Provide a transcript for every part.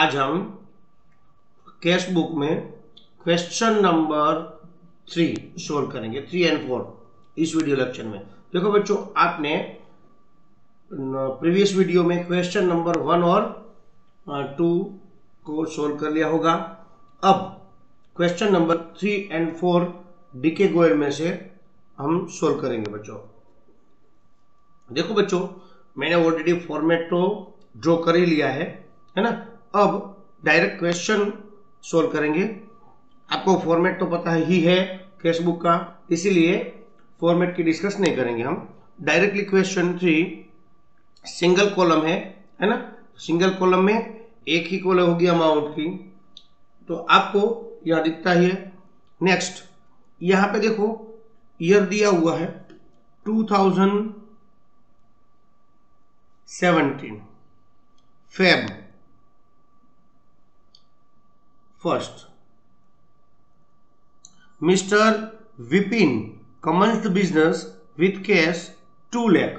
आज हम cash book में क्वेश्चन नंबर थ्री सोल्व करेंगे थ्री एंड फोर इस वीडियो लेक्चर में। देखो बच्चों, आपने प्रीवियस वीडियो में क्वेश्चन नंबर वन और टू को सोल्व कर लिया होगा। अब question number three and four DK Goyal में से हम सोल्व करेंगे बच्चों। देखो बच्चों, मैंने ऑलरेडी फॉर्मेट तो ड्रॉ कर ही लिया है है ना? अब डायरेक्ट क्वेश्चन सोल्व करेंगे। आपको फॉर्मेट तो पता ही है फेसबुक का, इसीलिए फॉर्मेट की डिस्कस नहीं करेंगे हम। Directly question three single column है है ना? सिंगल कॉलम में एक ही कॉलम होगी अमाउंट की। तो आपको यह दिखता ही है। नेक्स्ट यहाँ पे देखो ईयर दिया हुआ है 2017 Feb mister Vipin commence the business with cash two lakh.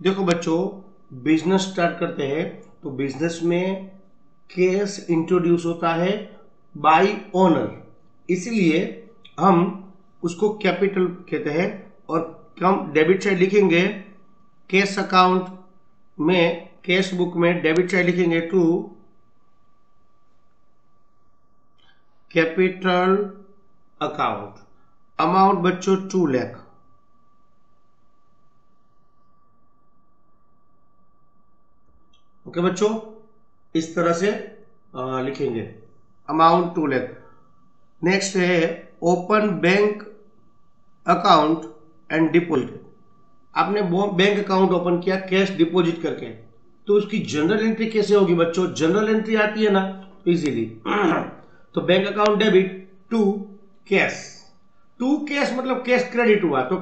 देखो बच्चों, बिज़नेस स्टार्ट करते हैं तो बिज़नेस में कैश इंट्रोड्यूस होता है बाय ओनर। इसलिए हम उसको कैपिटल कहते हैं और हम डेबिट साइड लिखेंगे कैश अकाउंट में, कैश बुक में डेबिट साइड लिखेंगे टू कैपिटल अकाउंट अमाउंट बच्चों टू लैख ओके बच्चों इस तरह से आ, लिखेंगे. अमाउंट टू लैख नेक्स्ट है open bank account and deposit आपने बैंक अकाउंट ओपन किया कैश डिपॉजिट करके. तो उसकी जनरल एंट्री कैसे होगी बच्चों? जनरल एंट्री आती है ना इजीली तो bank account debit to cash to cash मतलब कैश क्रेडिट हुआ। तो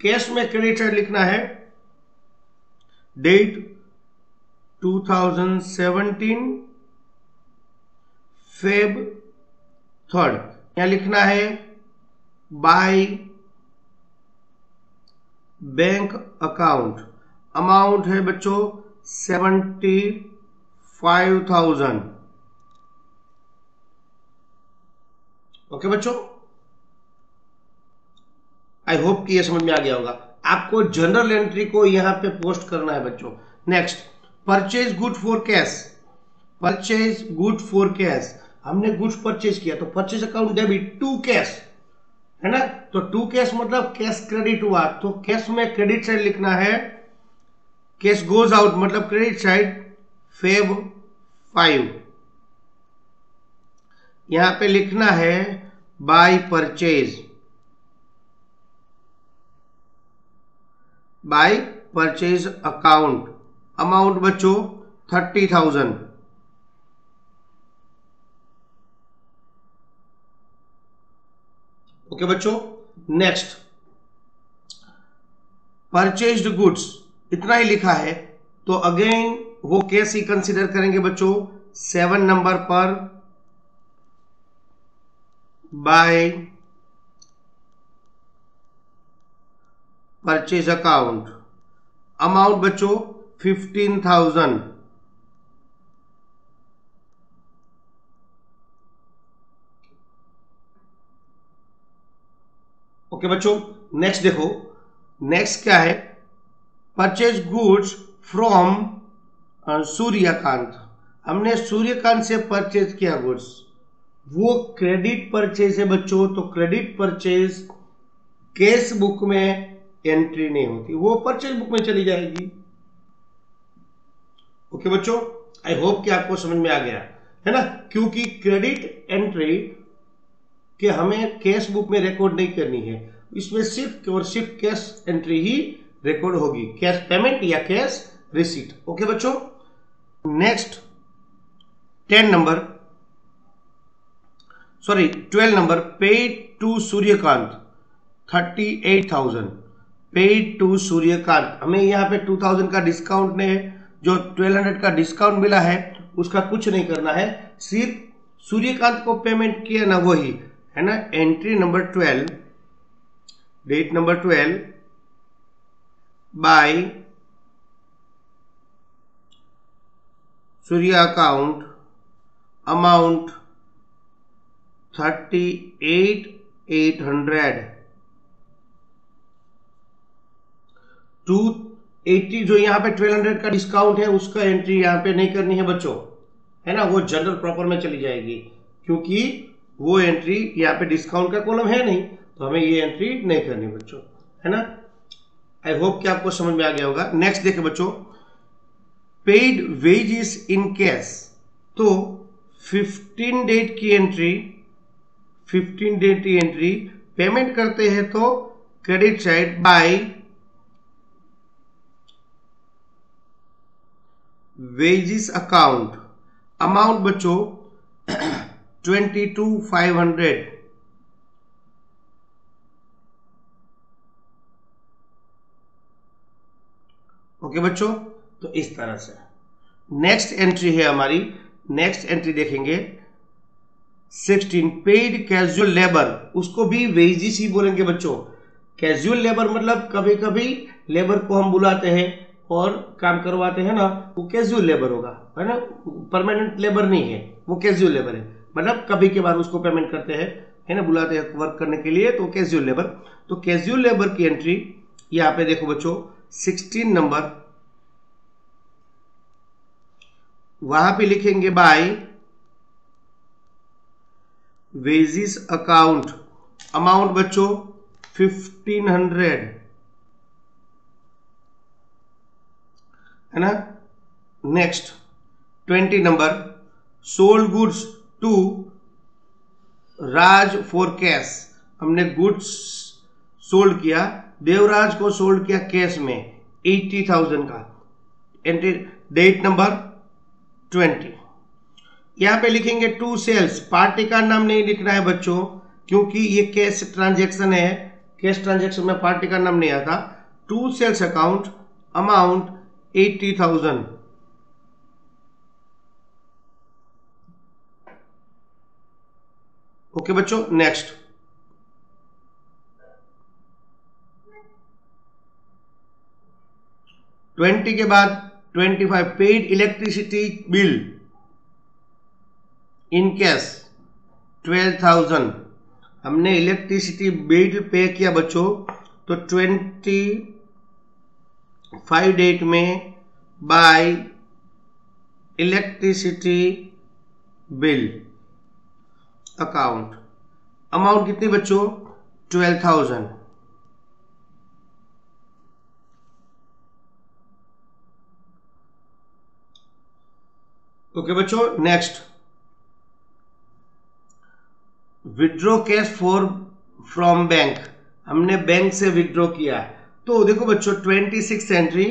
कैश में क्रेडिट लिखना है। डेट 2017 फेब थर्ड यहाँ लिखना है बाय बैंक अकाउंट अमाउंट है बच्चों सेवेंटी फाइव थाउज़ेंड ओके बच्चों? आई होप कि यह समझ में आ गया होगा। आपको जनरल एंट्री को यहाँ पे पोस्ट करना है बच्चों। Next purchase good for cash purchase good for cash हमने गुड्स परचेज किया तो purchase account debit to cash है ना? तो टू कैश मतलब कैश क्रेडिट हुआ। तो कैश में क्रेडिट साइड लिखना है। कैश गोज आउट मतलब क्रेडिट साइड फेव फाइव यहाँ पे लिखना है by purchase. By purchase account. Amount बच्चों थर्टी थाउज़ेंड। ओके बच्चों, नेक्स्ट। परचेज्ड गुड्स, इतना ही लिखा है। तो अगेन वो कैसे कंसिडर करेंगे बच्चों? सेवन नंबर पर बाय परचेज अकाउंट अमाउंट बच्चों फिफ्टीन थाउज़ेंड ओके बच्चों नेक्स्ट देखो। नेक्स्ट क्या है? Purchase goods from Suryakant. हमने सूर्यकांत से परचेज किया गुड्स वो क्रेडिट परचेज है बच्चों तो क्रेडिट परचेज कैश बुक में एंट्री नहीं होती। वो परचेज बुक में चली जाएगी। ओके बच्चों आई होप कि आपको समझ में आ गया। है ना? क्योंकि क्रेडिट एंट्री के हमें कैश बुक में रिकॉर्ड नहीं करनी है। इसमें सिर्फ़ और सिर्फ़ कैश एंट्री ही रिकॉर्ड होगी। कैश पेमेंट या कैश रिसीट ओके बच्चों? Next ten number sorry twelve number paid to Suryakant thirty eight thousand paid to Suryakant हमें यहाँ पे टू थाउज़ेंड का डिस्काउंट ने जो ट्वेल्व हंड्रेड का डिस्काउंट मिला है, उसका कुछ नहीं करना है। सिर्फ़ सूर्यकांत को पेमेंट किया ना वही, है ना? Entry number twelve date number twelve by Surya account amount thirty eight eight hundred two eighty जो यहाँ पे ट्वेल्व हंड्रेड का डिस्काउंट है, उसका एंट्री यहाँ पे नहीं करनी है बच्चों। है ना? वो जनरल प्रॉपर में चली जाएगी। क्योंकि वो एंट्री यहाँ पे डिस्काउंट का कॉलम है नहीं तो हमें ये एंट्री नहीं करनी बच्चों। है ना? आई होप कि आपको समझ में आ गया होगा। नेक्स्ट देखे बच्चों। पेड वेजेस इन कैश तो 15 डेट की एंट्री 15 डेट की एंट्री पेमेंट करते हैं तो credit side by wages account amount बच्चों twenty two five hundred okay बच्चों तो इस तरह से। नेक्स्ट एंट्री है हमारी। नेक्स्ट एंट्री देखेंगे। सिक्सटीन पेड कैजुअल लेबर उसको भी वेजिस ही बोलेंगे बच्चों। कैजुअल लेबर मतलब कभी कभी लेबर को हम बुलाते हैं और काम करवाते हैं ना, वो कैजुअल लेबर होगा, है ना? परमानेंट लेबर नहीं है, वो कैजुअल लेबर है। मतलब कभी के बाद उसको पेमेंट करते हैं, है ना? बुलाते हैं वर्क करने के लिए तो कैजुअल लेबर तो कैजुअल लेबर की एंट्री यहाँ पे देखो बच्चों सिक्सटीन नंबर वहाँ पे लिखेंगे बाय वेजिस अकाउंट अमाउंट बच्चों फिफ्टीन हंड्रेड है ना? Next twenty number sold goods to Raj for cash हमने गुड्स सोल्ड किया, देवराज को सोल्ड किया कैश में एट्टी थाउज़ेंड का. एंट्री डेट नंबर ट्वेंटी यहाँ पे लिखेंगे टू सेल्स पार्टी का नाम नहीं लिखना है बच्चों, क्योंकि ये कैश ट्रांजेक्शन है। कैश ट्रांजेक्शन में पार्टी का नाम नहीं आता। To sales account amount eighty thousand okay बच्चों नेक्स्ट ट्वेंटी के बाद twenty five paid electricity bill in cash twelve thousand हमने इलेक्ट्रिसिटी बिल पे किया बच्चों तो ट्वेंटी फाइव डेट में by electricity bill account amount कितनी बच्चों? ट्वेल्व थाउज़ेंड ओके बच्चों next withdraw cash for from bank. हमने बैंक से विड्रॉ किया है। तो देखो बच्चों twenty six entry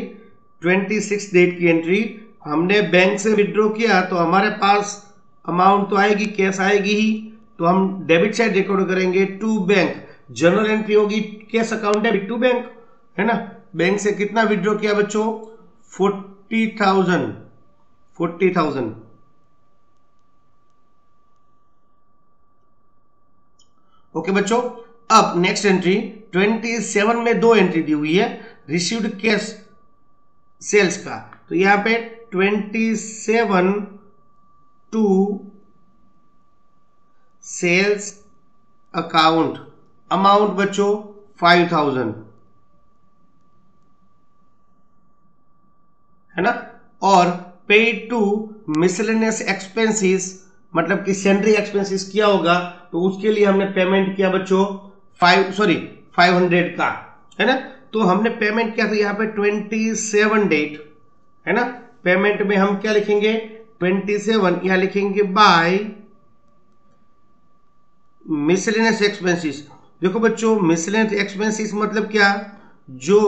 twenty six date की एंट्री हमने बैंक से विड्रॉ किया तो हमारे पास अमाउंट तो आएगी, कैश आएगी ही। तो हम डेबिट साइड रिकॉर्ड करेंगे टू बैंक जनरल एंट्री होगी cash account debit to bank है ना? बैंक से कितना विड्रॉ किया बच्चों? Forty thousand forty thousand okay बच्चों, अब नेक्स्ट एंट्री 27 में दो एंट्री दी हुई है रिसीव्ड कैश सेल्स का। तो यहाँ पे 27 टू सेल्स अकाउंट अमाउंट बच्चों 5000 है ना? और पेड टू मिसलेनियस एक्सपेंसिस मतलब कि सैलरी एक्सपेंसिस किया होगा तो उसके लिए हमने पेमेंट किया बच्चों फाइव सॉरी फाइव हंड्रेड का, है ना? तो हमने पेमेंट किया था यहाँ पे ट्वेंटी सेवन डेट है ना? पेमेंट में हम क्या लिखेंगे? ट्वेंटी सेवन यहाँ लिखेंगे बाय मिसलेनियस एक्सपेंसिस देखो बच्चों मिसलेनियस एक्सपेंसिस मतलब क्या? जो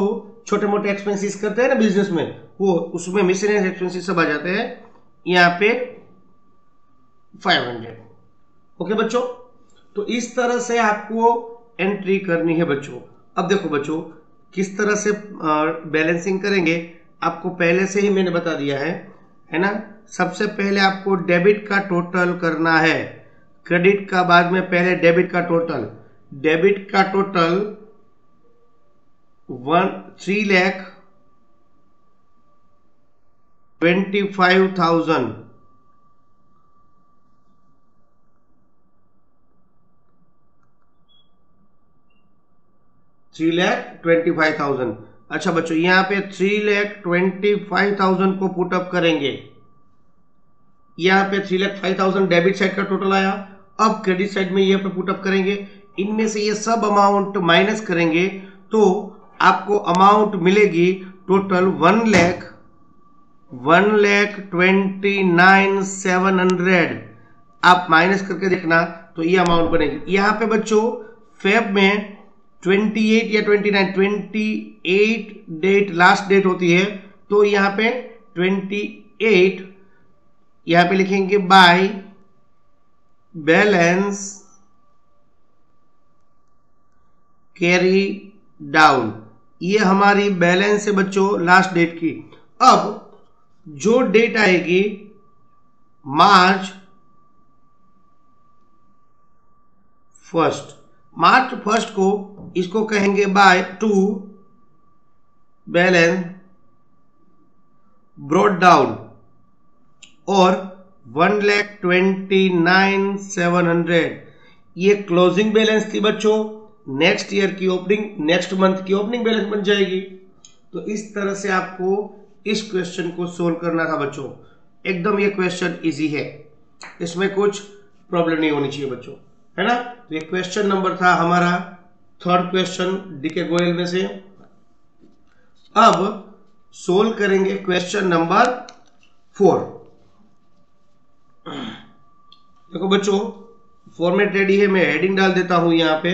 छोटे मोटे एक्सपेंसिस करते हैं ना बिज़नेस में, वो उसमें मिसलेनियस एक्सपेंसिस सब आ जाते हैं। यहाँ पे 500 ओके बच्चों? तो इस तरह से आपको एंट्री करनी है बच्चों। अब देखो बच्चों, किस तरह से बैलेंसिंग करेंगे, आपको पहले से ही मैंने बता दिया है है ना? सबसे पहले आपको डेबिट का टोटल करना है। क्रेडिट का बाद में पहले डेबिट का टोटल डेबिट का total one three lakh twenty five thousand three lakh twenty five thousand अच्छा बच्चों, यहाँ पे three lakh twenty five thousand को पुटअप करेंगे। यहाँ पे three lakh five thousand debit side का टोटल आया। अब क्रेडिट साइड में यहाँ पे पुटअप करेंगे। इनमें से ये सब अमाउंट माइनस करेंगे तो आपको अमाउंट मिलेगी total one lakh one lakh twenty nine seven hundred आप माइनस करके देखना तो ये अमाउंट बनेगी। यहाँ पे बच्चों फेब में 28 या 29 28 डेट लास्ट डेट होती है तो यहाँ पे 28 यहाँ पे लिखेंगे बाय बैलेंस कैरी डाउन ये हमारी बैलेंस है बच्चों लास्ट डेट की। अब जो डेट आएगी मार्च फ़र्स्ट मार्च फ़र्स्ट को इसको कहेंगे by to balance brought down और one lakh twenty nine seven hundred. ये क्लोजिंग बैलेंस थी बच्चों। नेक्स्ट ईयर की ओपनिंग, नेक्स्ट मंथ की ओपनिंग बैलेंस बन जाएगी। तो इस तरह से आपको इस क्वेश्चन को सोल्व करना था बच्चों। एकदम ये क्वेश्चन इजी है। इसमें कुछ प्रॉब्लम नहीं होनी चाहिए बच्चों। है ना? तो ये क्वेश्चन नंबर था हमारा थर्ड क्वेश्चन डीके गोयल में से। अब सोल्व करेंगे क्वेश्चन नंबर फोर देखो बच्चों फॉर्मेट रेडी है, मैं हेडिंग डाल देता हूँ यहाँ पे।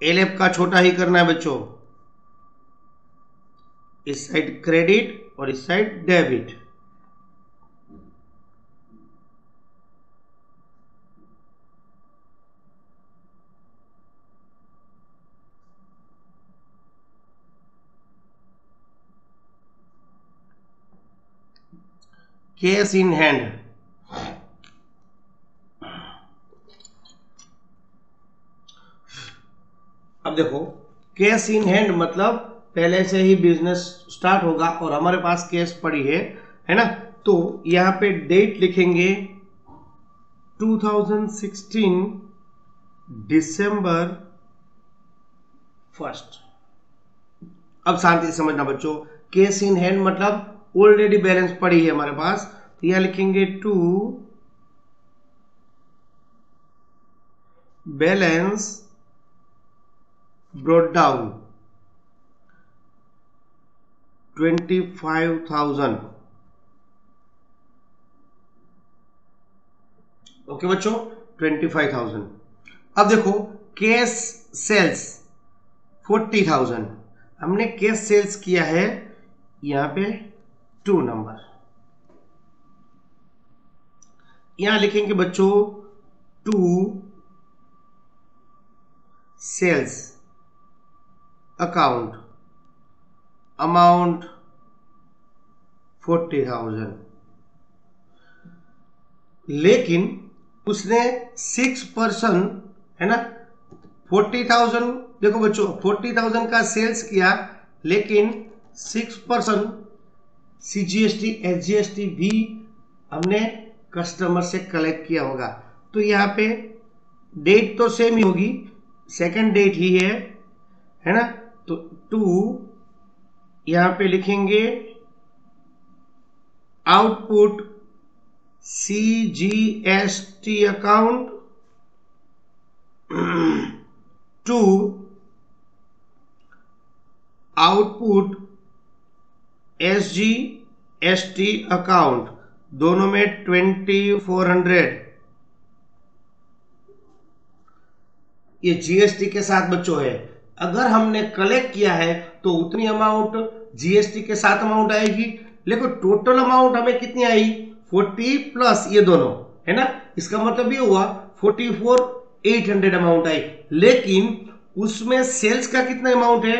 एलएफ का छोटा ही करना है बच्चों। इस साइड क्रेडिट और इस side debit. Cash in hand. अब देखो कैश इन हैंड मतलब पहले से ही बिज़नेस स्टार्ट होगा और हमारे पास कैश पड़ी है है ना? तो यहाँ पे डेट लिखेंगे 2016 दिसंबर फ़र्स्ट अब शांति से समझना बच्चों कैश इन हैंड मतलब ऑलरेडी बैलेंस पड़ी है हमारे पास। तो यहाँ लिखेंगे to balance brought down 25,000 okay बच्चों 25,000 अब देखो कैश सेल्स 40,000 हमने कैश सेल्स किया है यहाँ पे टू नंबर यहाँ लिखेंगे बच्चों to sales account amount forty thousand लेकिन उसने सिक्स परसेंट है ना? फोर्टी थाउज़ेंड देखो बच्चों फोर्टी थाउज़ेंड का सेल्स किया, लेकिन six percent C G S T S G S T भी हमने कस्टमर से कलेक्ट किया होगा। तो यहाँ पे डेट तो सेम ही होगी सेकंड डेट ही है है ना? तो टू यहाँ पे लिखेंगे output C G S T account to output S G S T account दोनों में ट्वेंटी फोर हंड्रेड ये जीएसटी के साथ बच्चों है। अगर हमने कलेक्ट किया है तो उतनी अमाउंट जीएसटी के साथ अमाउंट आएगी। लेकिन टोटल अमाउंट हमें कितनी आई? 40 प्लस ये दोनों है ना? इसका मतलब ये हुआ 44 800 अमाउंट आई। लेकिन उसमें सेल्स का कितना अमाउंट है?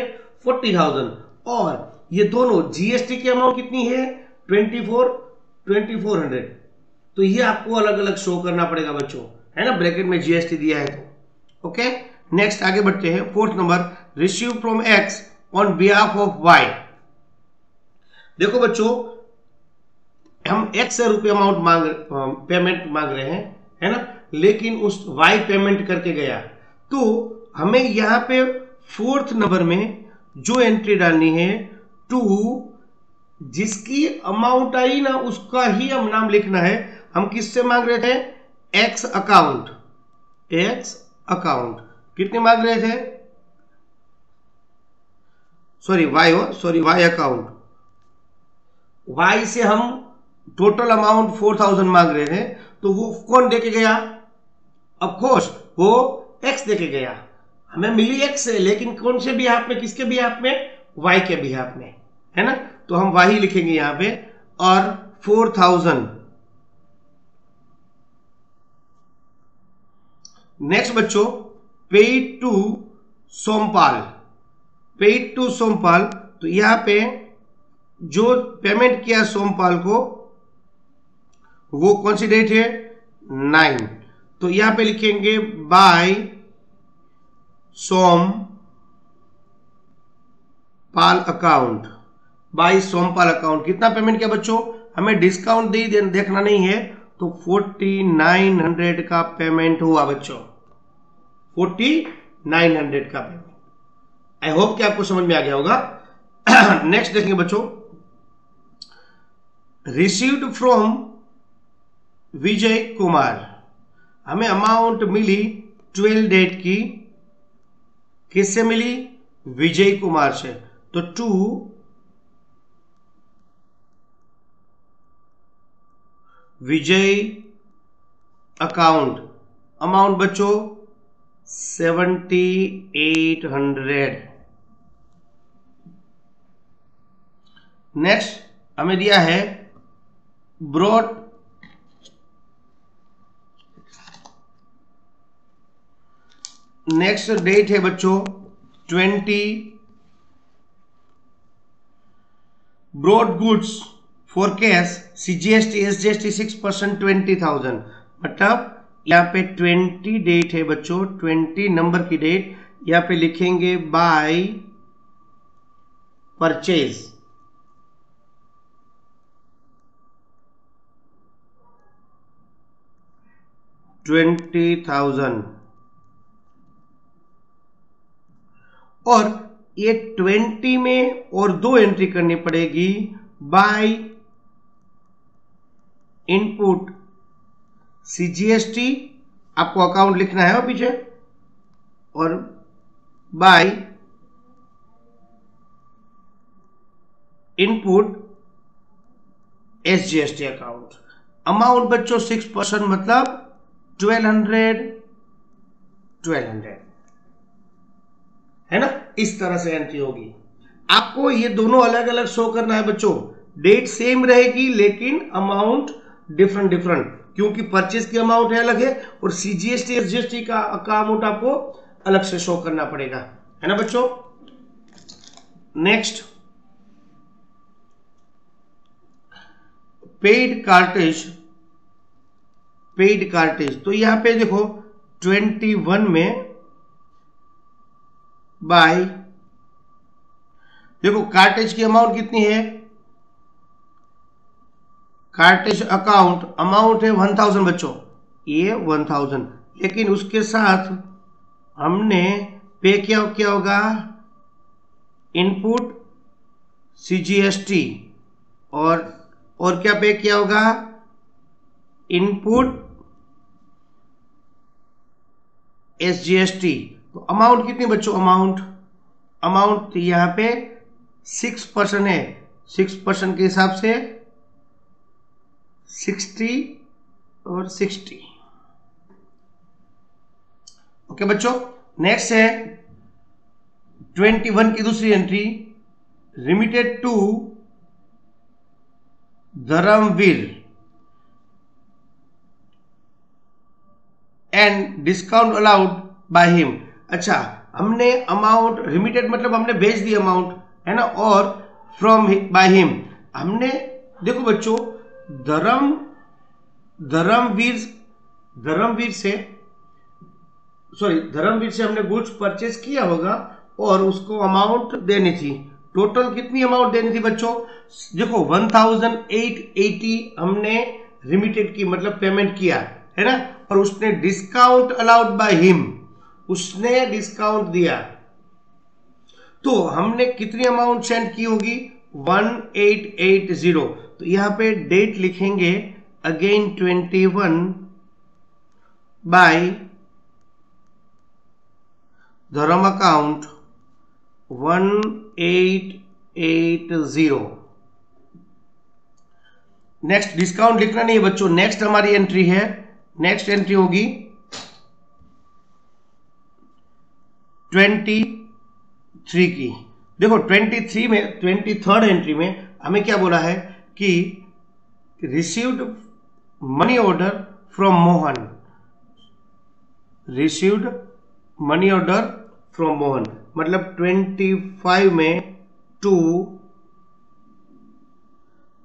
40,000 और ये दोनों जीएसटी की अमाउंट कितनी है? 24 2400 तो ये आपको अलग अलग शो करना पड़ेगा बच्चों है ना? ब्रैकेट में जीएसटी दिया है तो। ओके नेक्स्ट आगे बढ़ते हैं। Fourth number receive from X on behalf of Y देखो बच्चों, हम एक्स से रुपये अमाउंट मांग पेमेंट मांग रहे हैं, है ना? लेकिन उस वाई पेमेंट करके गया। तो हमें यहाँ पे फोर्थ नंबर में जो एंट्री डालनी है टू जिसकी अमाउंट आई ना, उसका ही हम नाम लिखना है। हम किससे मांग रहे थे? एक्स अकाउंट एक्स अकाउंट कितने मांग रहे थे? सॉरी वाई हो? सॉरी वाई अकाउंट वाई से हम टोटल अमाउंट फोर थाउज़ेंड मांग रहे थे तो वो कौन देके गया? ऑफकोर्स वो एक्स देके गया। हमें मिली एक्स है लेकिन कौन से भी हाथ में, किसके भी हाथ में? वाई के भी हाथ में, है ना? तो हम वाई लिखेंगे यहाँ पे, और फोर थाउज़ेंड नेक्स्ट बच्चों paid to Sompal. Paid to Sompal तो यहाँ पे जो पेमेंट किया सोमपाल को, वो कौन सी डेट है? नाइन तो यहाँ पे लिखेंगे by Som Pal account by Sompal account कितना पेमेंट किया बच्चों? हमें डिस्काउंट दे देखना नहीं है तो फोर्टी नाइन हंड्रेड का पेमेंट हुआ बच्चों। फोर्टी नाइन हंड्रेड का पेमेंट आई होप कि आपको समझ में आ गया होगा। नेक्स्ट देखेंगे बच्चों। रिसीव्ड फ्रॉम विजय कुमार हमें अमाउंट मिली ट्वेल्व डेट की। किससे मिली? विजय कुमार से। तो टू विजय अकाउंट अमाउंट बच्चों सेवेंटी एट हंड्रेड। नेक्स्ट हमें दिया है ब्रॉड नेक्स्ट डेट है बच्चों twenty bought goods for cash S T S G S T six percent twenty thousand मतलब यहाँ पे ट्वेंटी डेट है बच्चों, ट्वेंटी नंबर की डेट। यहाँ पे लिखेंगे बाय परचेज। Twenty thousand. और ये ट्वेंटी में और दो एंट्री करनी पड़ेगी। By input. सीजीएसटी आपको अकाउंट लिखना है पीछे और by input SGST account amount बच्चों सिक्स परसेंट मतलब ट्वेल्व हंड्रेड ट्वेल्व हंड्रेड है ना? इस तरह से एंट्री होगी। आपको ये दोनों अलग अलग शो करना है बच्चों। डेट सेम रहेगी, लेकिन अमाउंट डिफरेंट डिफरेंट क्योंकि परचेज की अमाउंट है अलग है और सीजीएसटी एसजीएसटी का अमाउंट आपको अलग से शो करना पड़ेगा। है ना बच्चों? Next paid cartage paid cartage तो यहाँ पे देखो 21 में बाय देखो कार्टेज की अमाउंट कितनी है? कार्टेज अकाउंट अमाउंट है वन थाउज़ेंड बच्चों। ये वन थाउज़ेंड लेकिन उसके साथ हमने पे क्या क्या होगा? इनपुट सीजीएसटी और और क्या पे किया होगा? इनपुट एसजीएसटी तो अमाउंट कितनी बच्चों? अमाउंट अमाउंट यहाँ पे सिक्स परसेंट है। सिक्स परसेंट के हिसाब से सिक्सटी और सिक्सटी। ओके बच्चों नेक्स्ट है ट्वेंटी वन की दूसरी entry remitted to Dharamvir. And discount allowed by him अच्छा हमने अमाउंट रिमिटेड मतलब हमने भेज दी अमाउंट है ना? और फ्रॉम बाय हिम हमने, देखो बच्चों धर्म, धर्मवीर धर्मवीर से सॉरी धर्मवीर से हमने गुड्स परचेस किया होगा और उसको अमाउंट देनी थी। टोटल कितनी अमाउंट देनी थी बच्चों? देखो 1880 हमने रिमिटेड की मतलब पेमेंट किया, है ना? और उसने डिस्काउंट अलाउड बाय हिम उसने डिस्काउंट दिया। तो हमने कितनी अमाउंट सेंड की होगी? 1880 तो यहाँ पे डेट लिखेंगे again 21 by Dharam account 1880 next discount लिखना नहीं है बच्चों नेक्स्ट हमारी एंट्री है। नेक्स्ट एंट्री होगी ट्वेंटी थ्री की। देखो ट्वेंटी थ्री में ट्वेंटी थर्ड एंट्री में हमें क्या बोला है? कि received money order from Mohan received money order from Mohan मतलब ट्वेंटी फाइव में to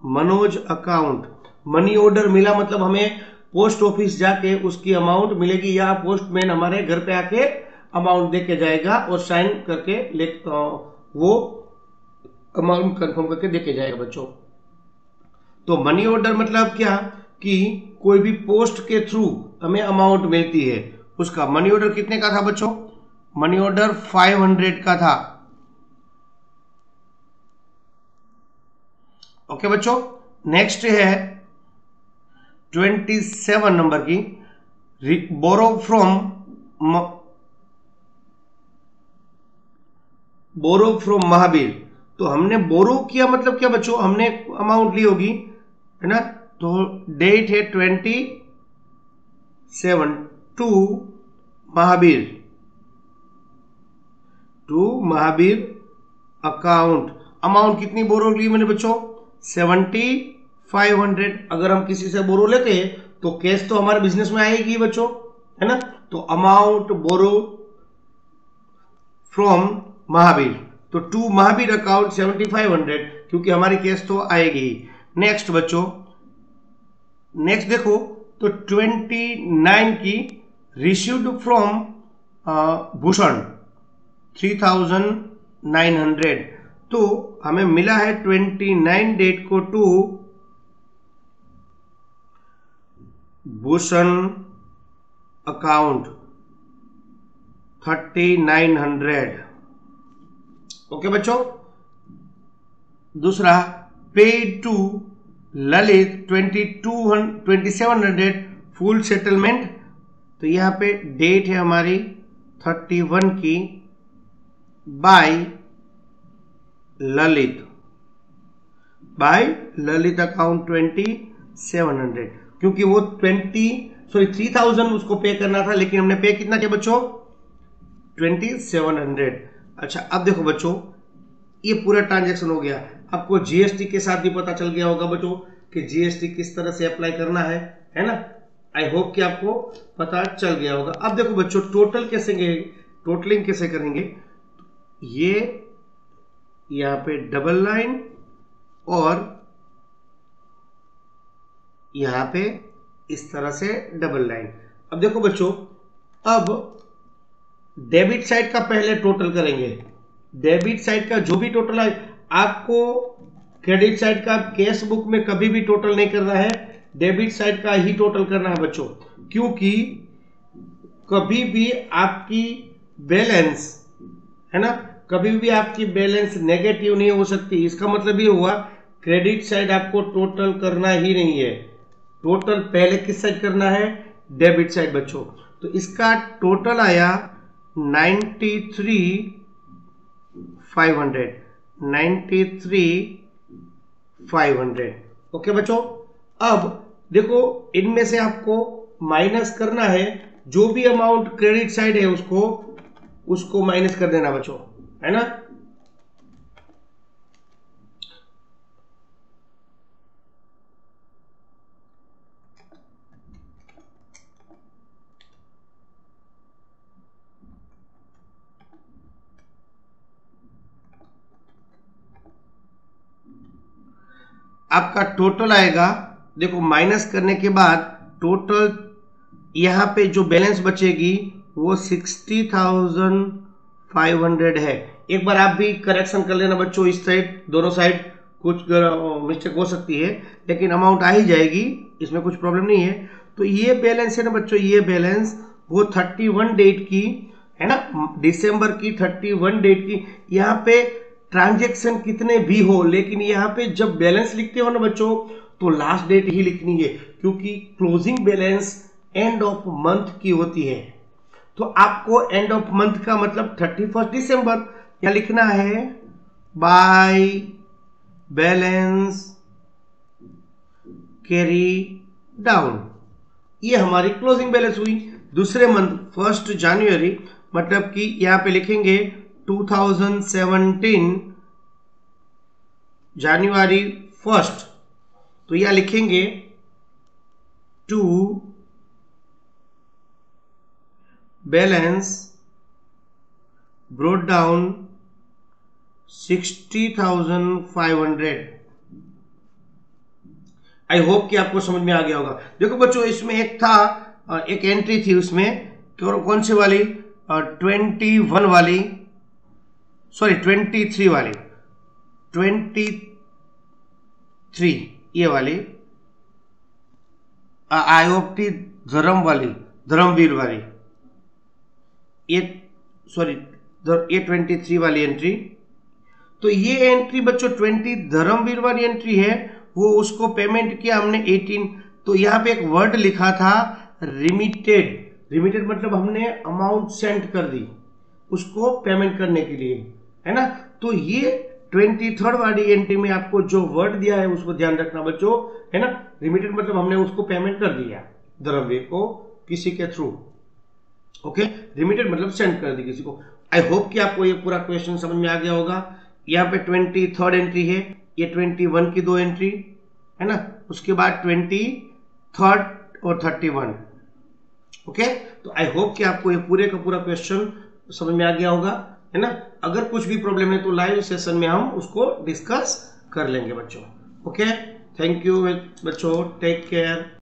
Manoj account money order मिला मतलब हमें पोस्ट ऑफ़िस जाके उसकी अमाउंट मिलेगी या पोस्टमैन हमारे घर पे आके अमाउंट दे के जाएगा और साइन करके ले वो अमाउंट कंफर्म करके दे के जाएगा बच्चों। तो मनी ऑर्डर मतलब क्या? कि कोई भी पोस्ट के थ्रू हमें अमाउंट मिलती है। उसका मनी ऑर्डर कितने का था बच्चों? मनी ऑर्डर 500 का था। ओके बच्चों नेक्स्ट है 27 नंबर की। Borrow from borrow from Mahavir तो हमने बोरो किया मतलब क्या बच्चों? हमने अमाउंट ली होगी। है ना? तो डेट है twenty seven to Mahavir to Mahavir account amount कितनी बोरो ली मैंने बच्चों? सेवेंटी फाइव हंड्रेड अगर हम किसी से बोरो लेते हैं तो कैश तो हमारे बिज़नेस में आएगी बच्चों, है ना? तो अमाउंट बोरो फ्रॉम महावीर तो to Mahavir account seventy five hundred क्योंकि हमारी कैश तो आएगी। नेक्स्ट बच्चों। नेक्स्ट देखो तो ट्वेंटी नाइन की received from Bhushan thousand nine hundred तो हमें मिला है ट्वेंटी नाइन डेट को to Bhushan account thirty nine hundred okay बच्चों। दूसरा paid to Lalit twenty two twenty seven hundred full settlement तो यहाँ पे डेट है हमारी थर्टी वन की by Lalit by Lalit account twenty seven hundred क्योंकि वो ट्वेंटी सॉरी थ्री थाउज़ेंड उसको पे करना था, लेकिन हमने पे कितना किया बच्चों? ट्वेंटी सेवन हंड्रेड अच्छा अब देखो बच्चों ये पूरा ट्रांजेक्शन हो गया। आपको जीएसटी के साथ भी पता चल गया होगा बच्चों कि जीएसटी किस तरह से अप्लाई करना है है ना? आई होप कि आपको पता चल गया होगा। अब देखो बच्चों टोटल कैसे टोटलिंग कैसे करेंगे? ये यहाँ पे डबल लाइन और यहाँ पे इस तरह से डबल लाइन अब देखो बच्चों, अब डेबिट साइड का पहले टोटल करेंगे। डेबिट साइड का जो भी टोटल है, आपको क्रेडिट साइड का कैश बुक में कभी भी टोटल नहीं करना है। डेबिट साइड का ही टोटल करना है बच्चों, क्योंकि कभी भी आपकी बैलेंस है ना? कभी भी आपकी बैलेंस नेगेटिव नहीं हो सकती। इसका मतलब ये हुआ क्रेडिट साइड आपको टोटल करना ही नहीं है। टोटल पहले किस साइड करना है? डेबिट साइड बच्चों। तो इसका टोटल आया 93 500 93 500 ओके बच्चों? अब देखो, इनमें से आपको माइनस करना है, जो भी अमाउंट क्रेडिट साइड है उसको उसको माइनस कर देना बच्चों, है ना? आपका टोटल आएगा। देखो माइनस करने के बाद टोटल यहाँ पे जो बैलेंस बचेगी, वो सिक्सटी थाउज़ेंड फाइव हंड्रेड है। एक बार आप भी करेक्शन कर लेना बच्चों, इस साइड दोनों साइड कुछ मिस्टेक हो सकती है, लेकिन अमाउंट आ ही जाएगी, इसमें कुछ प्रॉब्लम नहीं है। तो ये बैलेंस है ना बच्चों, ये बैलेंस वो थर्टी वन डेट की, है ना? दिसंबर की थर्टी वन डेट की, यहाँ पे ट्रांजेक्शन कितने भी हो, लेकिन यहाँ पे जब बैलेंस लिखते हो ना बच्चों तो लास्ट डेट ही लिखनी है, क्योंकि closing balance end of month की होती है। तो आपको एंड ऑफ़ मंथ का मतलब थर्टी फ़र्स्ट दिसंबर क्या लिखना है? बाय बैलेंस कैरी डाउन ये हमारी क्लोजिंग बैलेंस हुई। दूसरे मंथ फ़र्स्ट जनवरी मतलब कि यहाँ पे लिखेंगे 2017 जनवरी फ़र्स्ट तो यह लिखेंगे to balance brought down sixty thousand five hundred I hope कि आपको समझ में आ गया होगा। देखो बच्चों, इसमें एक था एक एंट्री थी उसमें कौन सी वाली? ट्वेंटी वन वाली सॉरी ट्वेंटी थ्री वाली। ट्वेंटी थ्री ये वाली। आयोप्टी धर्म वाली, धर्मवीर वाली। ये सॉरी ये ट्वेंटी थ्री वाली एंट्री तो ये एंट्री बच्चों ट्वेंटी धर्मवीर वाली एंट्री है, वो उसको पेमेंट किया हमने एटीन तो यहाँ पे एक वर्ड लिखा था रिमिटेड रिमिटेड मतलब हमने अमाउंट सेंड कर दी, उसको पेमेंट करने के लिए। है ना? तो ये ट्वेंटी थर्ड वाली एंट्री में आपको जो वर्ड दिया है, उसको ध्यान रखना बच्चों, है ना? रिमिटेड मतलब हमने उसको पेमेंट कर दिया द्रव्य को किसी के थ्रू ओके रिमिटेड मतलब सेंड कर दी किसी को। आई होप कि आपको ये पूरा क्वेश्चन समझ में आ गया होगा। यहाँ पे ट्वेंटी थर्ड एंट्री है। ये ट्वेंटी वन की दो एंट्री है ना? उसके बाद ट्वेंटी थर्ड और थर्टी वन ओके तो आई होप कि आपको ये पूरे का पूरा क्वेश्चन समझ में आ गया होगा। है ना? अगर कुछ भी प्रॉब्लम है तो लाइव सेशन में हम उसको डिस्कस कर लेंगे बच्चों। ओके थैंक यू बच्चों। Take care